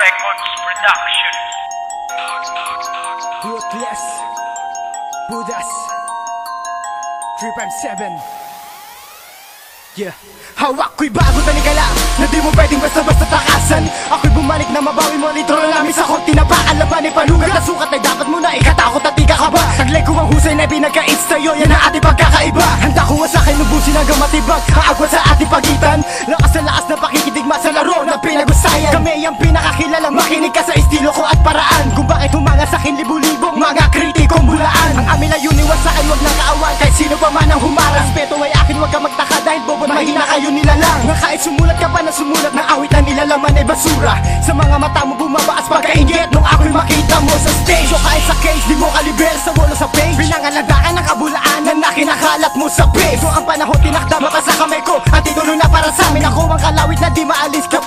Records Production. Ruthless Budas 357 Yeah. Hawak ko'y bago talikala Na di mo pwedeng basta-basta takasan. Ako'y bumalik na mabawi mo Litro na namin sa korte na baka Laban ay panugat na sukat ay dapat mo na Ikatakot at ika ka ba Taglay ko ang husay na pinagkait sa'yo Yan ang ating pagkakaiba. Handa ko sa akin ubusin hanggang matibag pa man ang humarang Respeto ay akin wag ka magtaka Dahil bobo mahina kayo nilalang Nga kahit sumulat ka pa na sumulat Na awit na nilalaman ay basura. Sa mga mata mo bumabaas pagkainggit Nung ako'y makita mo sa stage. So kahit sa cage di mo kaliber sa wolo sa page. Pinangaladakan ng kabulaanan na kinakalat mo sa page So ang panahon tinakda mata sa kamay ko. At titulo na para sa amin. Ako ang kalawit na di maalis kapag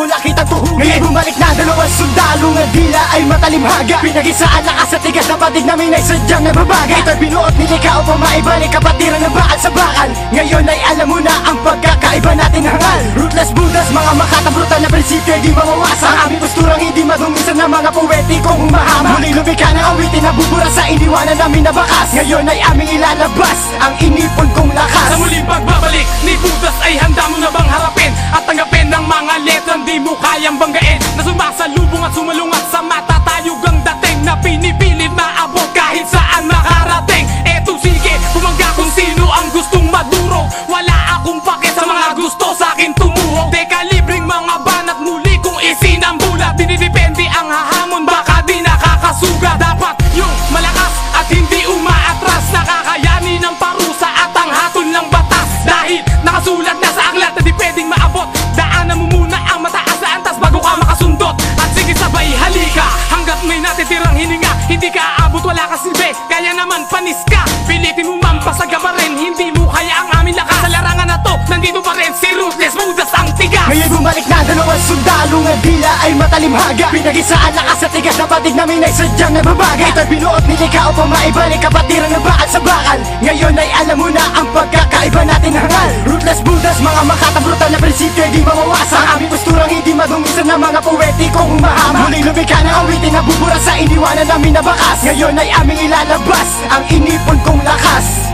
sinimula kitang tuhugin. Ngayon bumalik na dalawang sundalo Nga dila ay matalimhaga. Pinagisaan lakas at tigas na patig namin ay sadyang nababaga Ito'y binuot nilika upang maibalik kapatiran ng bakal sa bakal Ngayon ay alam mo na ang pagkakaiba natin hangal. Ruthless budas, mga makatang brutal na prinsipyo di mawawasan Ang aming posturang hindi madumisan ng mga poetikong humahama. Muling lumika ng awitin na bubura sa iniwanan namin na bakas. Ngayon ay aming ilalabas ang inipon kong lakas. Sa muling pagbabalik ni Budas mo kayang banggain Na sumasalubong at sumalungat sa hininga Hindi ka aabot wala ka silbi. Kaya naman panis ka. Pilitin mo man pasaga pa rin. Hindi mo kaya ang aming lakas. Sa larangan na to nandito pa rin si Ruthless Budas ang tigas. Ngayon bumalik na dalawang sundalo Nga dila ay matalimhaga. Pinagisaan lakas at tigas na patig namin ay sadyang nababaga Ito'y binuot nilika upang maibalik kapatiran ng bakal sa bakal Ngayon ay alam mo na ang pagkakaiba natin mga poetikong humahama Muling lumika ng awitin na bubura sa iniwanan namin na bakas. Ngayon ay aming ilalabas ang inipon kong lakas